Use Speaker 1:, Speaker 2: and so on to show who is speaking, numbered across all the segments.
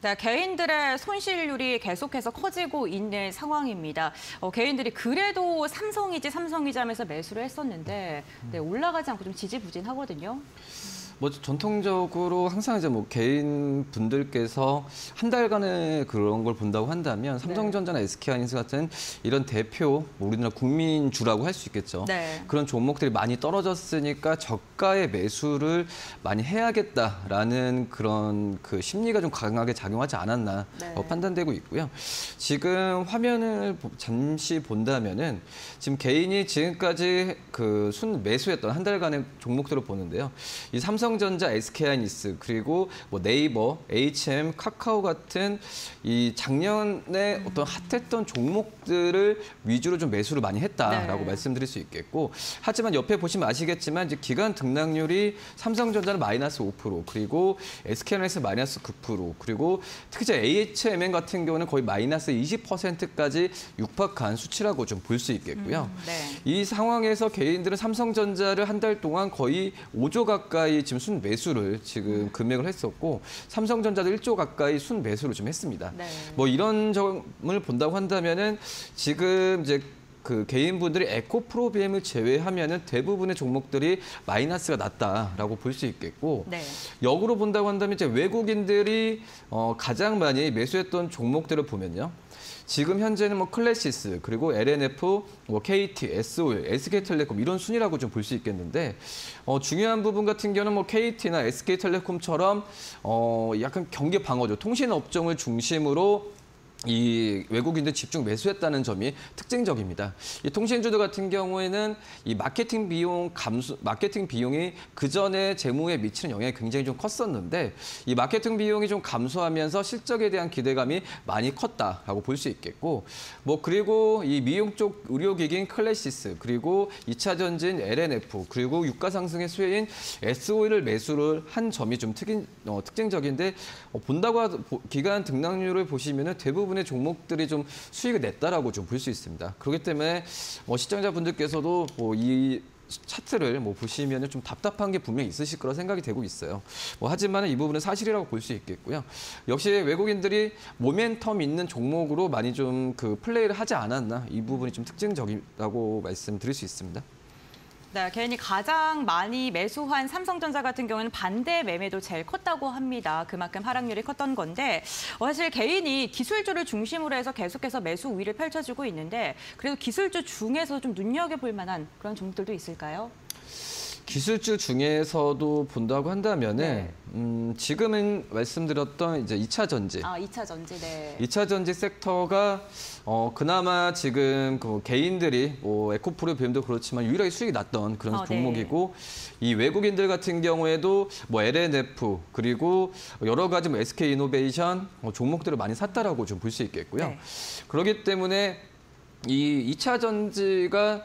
Speaker 1: 네, 개인들의 손실률이 계속해서 커지고 있는 상황입니다. 어, 개인들이 그래도 삼성이지 삼성이지 하면서 매수를 했었는데 네, 올라가지 않고 좀 지지부진하거든요.
Speaker 2: 뭐 전통적으로 항상 이제 뭐 개인 분들께서 한 달간의 그런 걸 본다고 한다면 삼성전자나 SK하이닉스 같은 이런 대표 뭐 우리나라 국민주라고 할 수 있겠죠.
Speaker 1: 네.
Speaker 2: 그런 종목들이 많이 떨어졌으니까 저가의 매수를 많이 해야겠다라는 그런 그 심리가 좀 강하게 작용하지 않았나
Speaker 1: 네.
Speaker 2: 어, 판단되고 있고요. 지금 화면을 보- 잠시 본다면은 지금 개인이 지금까지 그 순 매수했던 한 달간의 종목들을 보는데요. 이 삼성 전자, SK하이닉스 그리고 뭐 네이버, HM, 카카오 같은 이 작년에 어떤 핫했던 종목들을 위주로 좀 매수를 많이 했다라고
Speaker 1: 네.
Speaker 2: 말씀드릴 수 있겠고 하지만 옆에 보시면 아시겠지만 이제 기간 등락률이 삼성전자는 마이너스 5% 그리고 SK하이닉스 마이너스 9% 그리고 특히 이제 AHMN 같은 경우는 거의 마이너스 20%까지 육박한 수치라고 좀 볼 수 있겠고요.
Speaker 1: 음, 네.
Speaker 2: 이 상황에서 개인들은 삼성전자를 한 달 동안 거의 5조 가까이 지금 순 매수를 지금 금액을 했었고 삼성전자도 1조 가까이 순 매수를 좀 했습니다.
Speaker 1: 네.
Speaker 2: 뭐 이런 점을 본다고 한다면은 지금 이제 그 개인분들이 에코프로비엠을 제외하면은 대부분의 종목들이 마이너스가 났다라고 볼 수 있겠고
Speaker 1: 네.
Speaker 2: 역으로 본다고 한다면 이제 외국인들이 어, 가장 많이 매수했던 종목들을 보면요. 지금 현재는 뭐 클래시스 그리고 L&F, 뭐 KT, S-OIL, SK텔레콤 이런 순위라고 좀 볼 수 있겠는데 어, 중요한 부분 같은 경우는 뭐 KT나 SK텔레콤처럼 어, 약간 경기 방어주 통신 업종을 중심으로 이 외국인들 집중 매수했다는 점이 특징적입니다. 이 통신주들 같은 경우에는 이 마케팅 비용 감소, 마케팅 비용이 그 전에 재무에 미치는 영향이 굉장히 좀 컸었는데 이 마케팅 비용이 좀 감소하면서 실적에 대한 기대감이 많이 컸다라고 볼 수 있겠고 뭐 그리고 이 미용 쪽 의료기기인 클래시스 그리고 2차 전지 L&F 그리고 유가 상승의 수혜인 S-OIL을 매수를 한 점이 좀 특인, 어, 특징적인데 어, 본다고 기간 등락률을 보시면은 대부분 의 종목들이 좀 수익을 냈다라고 좀 볼 수 있습니다. 그렇기 때문에 뭐 시청자분들께서도 뭐이 차트를 뭐 보시면은 좀 답답한 게 분명히 있으실 거라 생각이 되고 있어요. 뭐 하지만 이 부분은 사실이라고 볼 수 있겠고요. 역시 외국인들이 모멘텀 있는 종목으로 많이 좀 그 플레이를 하지 않았나 이 부분이 좀 특징적이라고 말씀드릴 수 있습니다.
Speaker 1: 네, 개인이 가장 많이 매수한 삼성전자 같은 경우는 반대 매매도 제일 컸다고 합니다. 그만큼 하락률이 컸던 건데 어, 사실 개인이 기술주를 중심으로 해서 계속해서 매수 우위를 펼쳐주고 있는데 그래도 기술주 중에서 좀 눈여겨볼 만한 그런 종목들도 있을까요?
Speaker 2: 기술주 중에서도 본다고 한다면은
Speaker 1: 네.
Speaker 2: 음, 지금은 말씀드렸던 이제 2차 전지
Speaker 1: 아, 2차 전지, 네.
Speaker 2: 2차 전지 섹터가 어 그나마 지금 그 개인들이 뭐 에코프로 비움도 그렇지만 유일하게 수익이 났던 그런
Speaker 1: 어, 네.
Speaker 2: 종목이고 이 외국인들 같은 경우에도 뭐 LNF 그리고 여러 가지 뭐 SK 이노베이션 뭐 종목들을 많이 샀다라고 좀 볼 수 있겠고요.
Speaker 1: 네.
Speaker 2: 그렇기 때문에 이 2차 전지가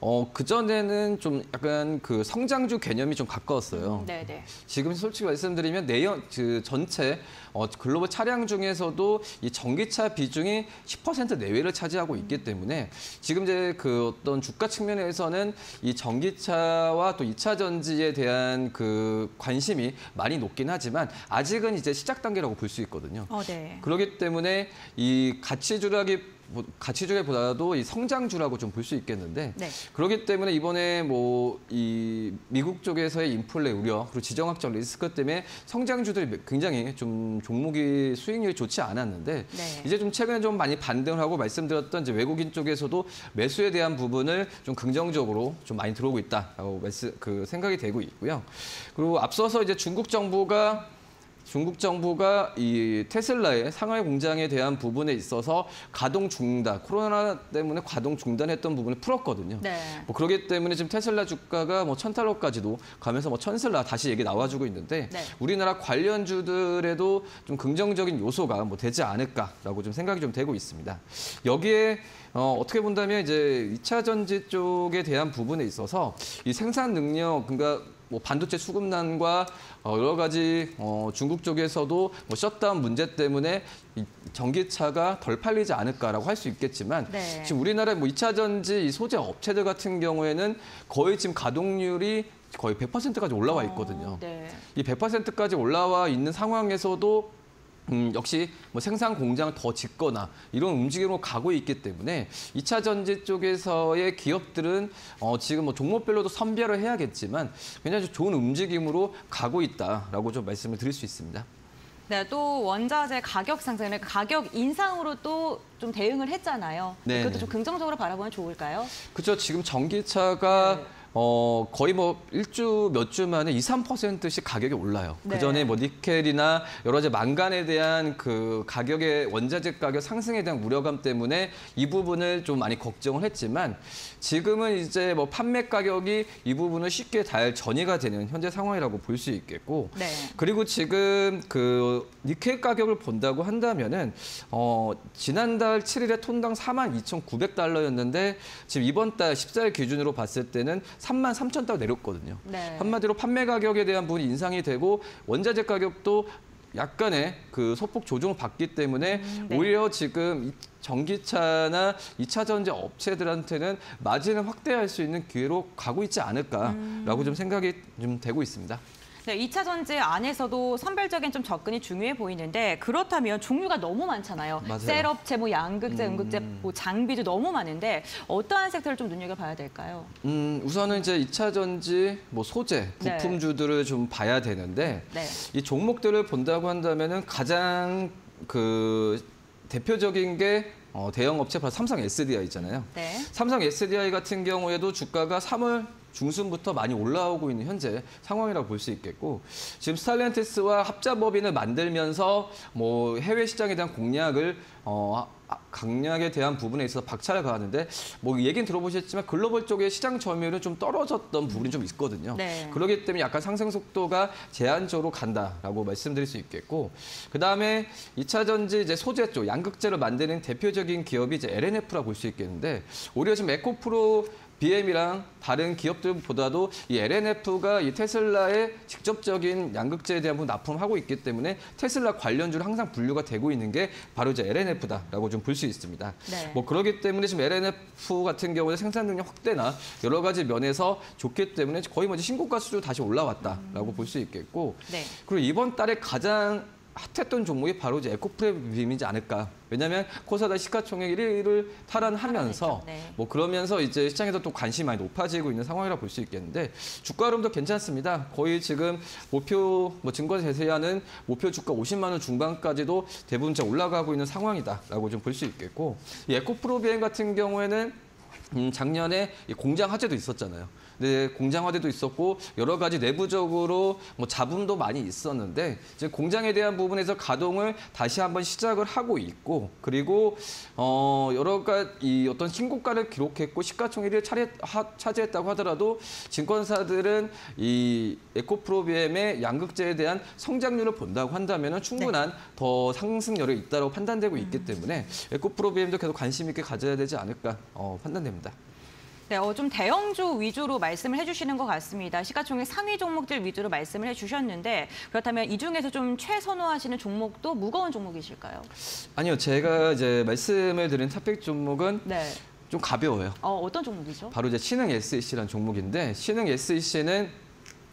Speaker 2: 어 그전에는 좀 약간 그 성장주 개념이 좀 가까웠어요.
Speaker 1: 네, 네.
Speaker 2: 지금 솔직히 말씀드리면 내연 그 전체 어, 글로벌 차량 중에서도 이 전기차 비중이 10% 내외를 차지하고 있기 때문에 지금 이제 그 어떤 주가 측면에서는 이 전기차와 또 2차 전지에 대한 그 관심이 많이 높긴 하지만 아직은 이제 시작 단계라고 볼 수 있거든요.
Speaker 1: 어, 네.
Speaker 2: 그렇기 때문에 이 가치주라기 가치주라기보다도 이 성장주라고 좀 볼 수 있겠는데
Speaker 1: 네.
Speaker 2: 그렇기 때문에 이번에 뭐 이 미국 쪽에서의 인플레 우려 그리고 지정학적 리스크 때문에 성장주들이 굉장히 좀 종목이 수익률이 좋지 않았는데
Speaker 1: 네.
Speaker 2: 이제 좀 최근에 좀 많이 반등을 하고 말씀드렸던 이제 외국인 쪽에서도 매수에 대한 부분을 좀 긍정적으로 좀 많이 들어오고 있다라고 말씀 그 생각이 되고 있고요. 그리고 앞서서 이제 중국 정부가 중국 정부가 이 테슬라의 상하이 공장에 대한 부분에 있어서 가동 중단, 코로나 때문에 가동 중단했던 부분을 풀었거든요.
Speaker 1: 네.
Speaker 2: 뭐 그렇기 때문에 지금 테슬라 주가가 뭐 천 달러까지도 가면서 뭐 천슬라 다시 얘기 나와주고 있는데
Speaker 1: 네.
Speaker 2: 우리나라 관련주들에도 좀 긍정적인 요소가 뭐 되지 않을까라고 좀 생각이 좀 되고 있습니다. 여기에 어, 어떻게 본다면 이제 2차 전지 쪽에 대한 부분에 있어서 이 생산 능력, 그러니까 뭐 반도체 수급난과 어, 여러 가지 어, 중국 쪽에서도 뭐 셧다운 문제 때문에 이 전기차가 덜 팔리지 않을까라고 할 수 있겠지만
Speaker 1: 네.
Speaker 2: 지금 우리나라 뭐 2차 전지 이 소재 업체들 같은 경우에는 거의 지금 가동률이 거의 100%까지 올라와 있거든요.
Speaker 1: 어, 네.
Speaker 2: 이 100%까지 올라와 있는 상황에서도 음, 역시 뭐 생산 공장을 더 짓거나 이런 움직임으로 가고 있기 때문에 2차 전지 쪽에서의 기업들은 어, 지금 뭐 종목별로도 선별을 해야겠지만 굉장히 좋은 움직임으로 가고 있다라고 좀 말씀을 드릴 수 있습니다.
Speaker 1: 네, 또 원자재 가격 상승, 그러니까 가격 인상으로 또 좀 대응을 했잖아요.
Speaker 2: 네,
Speaker 1: 그것도
Speaker 2: 네.
Speaker 1: 좀 긍정적으로 바라보면 좋을까요?
Speaker 2: 그렇죠. 지금 전기차가
Speaker 1: 네.
Speaker 2: 어, 거의 뭐 일주 몇 주 만에 2, 3%씩 가격이 올라요.
Speaker 1: 네.
Speaker 2: 그 전에 뭐 니켈이나 여러 가지 망간에 대한 그 가격의 원자재 가격 상승에 대한 우려감 때문에 이 부분을 좀 많이 걱정을 했지만 지금은 이제 뭐 판매 가격이 이 부분을 쉽게 잘 전이가 되는 현재 상황이라고 볼 수 있겠고
Speaker 1: 네.
Speaker 2: 그리고 지금 그 니켈 가격을 본다고 한다면은 어 지난달 7일에 톤당 42,900달러였는데 지금 이번 달 14일 기준으로 봤을 때는 33,000달러 내렸거든요.
Speaker 1: 네.
Speaker 2: 한마디로 판매 가격에 대한 부분이 인상이 되고 원자재 가격도 약간의 그 소폭 조정을 받기 때문에
Speaker 1: 네.
Speaker 2: 오히려 지금 이 전기차나 이차 전지 업체들한테는 마진을 확대할 수 있는 기회로 가고 있지 않을까라고 좀 생각이 좀 되고 있습니다.
Speaker 1: 네, 2차 전지 안에서도 선별적인 좀 접근이 중요해 보이는데 그렇다면 종류가 너무 많잖아요.
Speaker 2: 맞아요.
Speaker 1: 셀업체, 뭐 양극재,
Speaker 2: 음.
Speaker 1: 음극재, 뭐 장비도 너무 많은데 어떠한 섹터를 좀 눈여겨봐야 될까요?
Speaker 2: 음, 우선은 이제 이차 전지, 뭐 소재,
Speaker 1: 네.
Speaker 2: 부품주들을 좀 봐야 되는데
Speaker 1: 네.
Speaker 2: 이 종목들을 본다고 한다면은 가장 그 대표적인 게 어, 대형 업체 바로 삼성 SDI 있잖아요.
Speaker 1: 네.
Speaker 2: 삼성 SDI 같은 경우에도 주가가 3월 중순부터 많이 올라오고 있는 현재 상황이라고 볼 수 있겠고 지금 스탈렌티스와 합자법인을 만들면서 뭐 해외 시장에 대한 공략을 어 아, 강약에 대한 부분에 있어서 박차를 가하는데 뭐 얘기는 들어보셨지만 글로벌 쪽의 시장 점유율은 좀 떨어졌던 부분이 좀 있거든요.
Speaker 1: 네.
Speaker 2: 그렇기 때문에 약간 상승 속도가 제한적으로 간다라고 말씀드릴 수 있겠고 그다음에 이차 전지 이제 소재 쪽 양극재를 만드는 대표적인 기업이 이제 LNF라고 볼수 있겠는데 오히려 지금 에코프로 BM이랑 다른 기업들보다도 이 LNF가 이 테슬라의 직접적인 양극재에 대한 부분 납품하고 있기 때문에 테슬라 관련주로 항상 분류가 되고 있는 게 바로 이제 LNF다라고 좀 볼 수 있습니다.
Speaker 1: 네.
Speaker 2: 뭐 그렇기 때문에 지금 LNF 같은 경우에 생산 능력 확대나 여러 가지 면에서 좋기 때문에 거의 뭐 신고가 수준 다시 올라왔다라고 볼수 있겠고
Speaker 1: 네.
Speaker 2: 그리고 이번 달에 가장 핫했던 종목이 바로 이제 에코프레빔이지 않을까. 왜냐하면 코사다 시가총액 1위를 탈환하면서
Speaker 1: 탈환했죠. 네.
Speaker 2: 뭐 그러면서 이제 시장에서 또 관심이 많이 높아지고 있는 상황이라 볼 수 있겠는데 주가 흐름도 괜찮습니다. 거의 지금 목표 뭐 증권 제시하는 목표 주가 50만 원 중반까지도 대부분 잘 올라가고 있는 상황이다라고 좀 볼 수 있겠고 이 에코프로비엠 같은 경우에는 음, 작년에 이 공장 화재도 있었잖아요. 네, 공장 화재도 있었고 여러 가지 내부적으로 뭐 잡음도 많이 있었는데 이제 공장에 대한 부분에서 가동을 다시 한번 시작을 하고 있고 그리고 어 여러 가지 어떤 신고가를 기록했고 시가총액을 차례, 하, 차지했다고 하더라도 증권사들은 이 에코프로비엠의 양극재에 대한 성장률을 본다고 한다면 충분한 더 상승률이 있다고 판단되고 있기 때문에 에코프로비엠도 계속 관심 있게 가져야 되지 않을까 어, 판단됩니다.
Speaker 1: 네, 어, 좀 대형주 위주로 말씀을 해주시는 것 같습니다. 시가총액 상위 종목들 위주로 말씀을 해주셨는데 그렇다면 이 중에서 좀 최선호하시는 종목도 무거운 종목이실까요?
Speaker 2: 아니요, 제가 이제 말씀을 드린 top pick 종목은
Speaker 1: 네.
Speaker 2: 좀 가벼워요.
Speaker 1: 어, 어떤 종목이죠?
Speaker 2: 바로 이제 신흥 SEC라는 종목인데 신흥 SEC는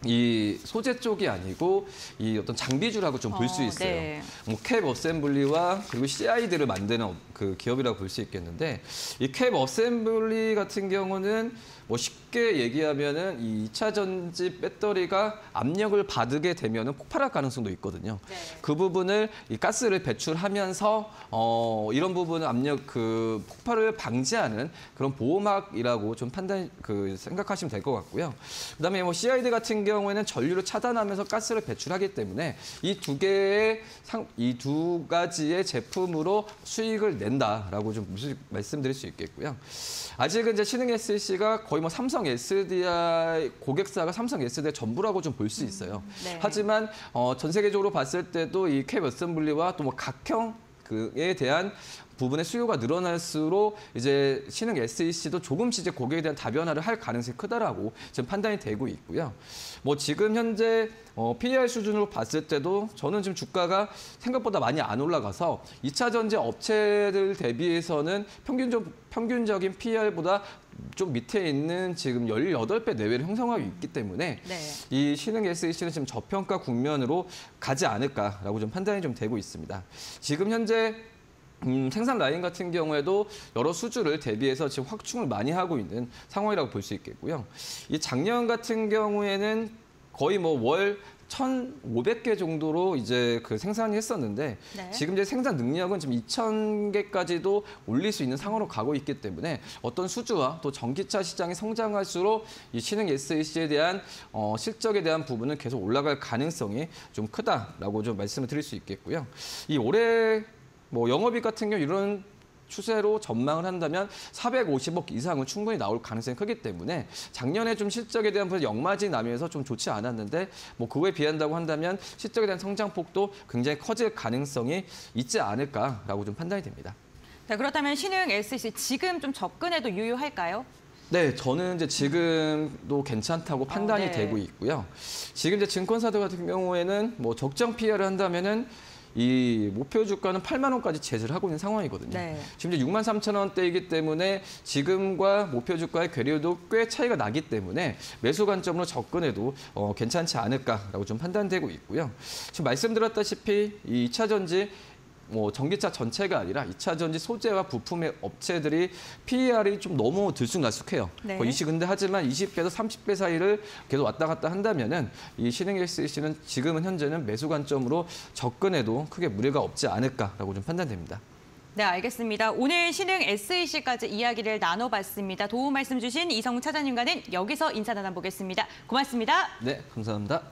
Speaker 2: 이 소재 쪽이 아니고 이 어떤 장비주라고 좀 볼수
Speaker 1: 어,
Speaker 2: 있어요.
Speaker 1: 네.
Speaker 2: 뭐 cap assembly와 그리고 CID를 만드는 업- 그 기업이라고 볼 수 있겠는데 이 cap assembly 같은 경우는 뭐 쉽게 얘기하면은 이 2차 전지 배터리가 압력을 받게 되면은 폭발할 가능성도 있거든요.
Speaker 1: 네.
Speaker 2: 그 부분을 이 가스를 배출하면서 어 이런 부분은 압력 그 폭발을 방지하는 그런 보호막이라고 좀 판단 그 생각하시면 될 것 같고요. 그다음에 뭐 CID 같은 경우 에는 전류를 차단하면서 가스를 배출하기 때문에 이 두 개의 이두 가지의 제품으로 수익을 낸다라고 좀 무슨- 말씀드릴 수 있겠고요. 아직은 이제 신흥 SC가 거의 뭐 삼성 SDI 고객사가 삼성 SDI 전부라고 좀 볼 수 있어요.
Speaker 1: 네.
Speaker 2: 하지만 어, 전 세계적으로 봤을 때도 이 캡 어셈블리와 또 뭐 각형 그에 대한 부분의 수요가 늘어날수록 이제 신흥 SEC도 조금씩 이제 고객에 대한 다변화를 할 가능성이 크다라고 지금 판단이 되고 있고요. 뭐 지금 현재 어, PER 수준으로 봤을 때도 저는 지금 주가가 생각보다 많이 안 올라가서 2차 전지 업체들 대비해서는 평균적 평균적인 PER보다 좀 밑에 있는 지금 18배 내외를 형성하고 있기 때문에
Speaker 1: 네.
Speaker 2: 이 신흥 SEC는 지금 저평가 국면으로 가지 않을까라고 좀 판단이 좀 되고 있습니다. 지금 현재 음, 생산 라인 같은 경우에도 여러 수주를 대비해서 지금 확충을 많이 하고 있는 상황이라고 볼 수 있겠고요. 이 작년 같은 경우에는 거의 뭐 월 1,500개 정도로 이제 그 생산이 했었는데
Speaker 1: 네.
Speaker 2: 지금 이제 생산 능력은 지금 2,000개까지도 올릴 수 있는 상황으로 가고 있기 때문에 어떤 수주와 또 전기차 시장이 성장할수록 이 신흥 SEC에 대한 어, 실적에 대한 부분은 계속 올라갈 가능성이 좀 크다라고 좀 말씀을 드릴 수 있겠고요. 이 올해 뭐 영업이익 같은 경우 이런 추세로 전망을 한다면 450억 이상은 충분히 나올 가능성이 크기 때문에 작년에 좀 실적에 대한 역마진 나면서 좀 좋지 않았는데 뭐 그거에 비한다고 한다면 실적에 대한 성장폭도 굉장히 커질 가능성이 있지 않을까라고 좀 판단이 됩니다.
Speaker 1: 자, 그렇다면 신흥 SEC 지금 좀 접근해도 유효할까요?
Speaker 2: 네, 저는 이제 지금도 괜찮다고 판단이
Speaker 1: 네.
Speaker 2: 되고 있고요. 지금 이제 증권사들 같은 경우에는 뭐 적정 PR을 한다면은 이 목표 주가는 8만 원까지 제시를 하고 있는 상황이거든요.
Speaker 1: 네.
Speaker 2: 지금 이제 6만 3천 원대이기 때문에 지금과 목표 주가의 괴리도 꽤 차이가 나기 때문에 매수 관점으로 접근해도 어, 괜찮지 않을까라고 좀 판단되고 있고요. 지금 말씀드렸다시피 이 2차 전지 뭐 전기차 전체가 아니라 2차 전지 소재와 부품의 업체들이 PER이 좀 너무 들쑥날쑥해요.
Speaker 1: 네.
Speaker 2: 뭐20 근데 하지만 20배에서 30배 사이를 계속 왔다 갔다 한다면은 이 신흥 SEC는 지금은 현재는 매수 관점으로 접근해도 크게 무리가 없지 않을까라고 좀 판단됩니다.
Speaker 1: 네, 알겠습니다. 오늘 신흥 SEC까지 이야기를 나눠봤습니다. 도움 말씀 주신 이성우 차장님과는 여기서 인사 나눠보겠습니다. 고맙습니다.
Speaker 2: 네, 감사합니다.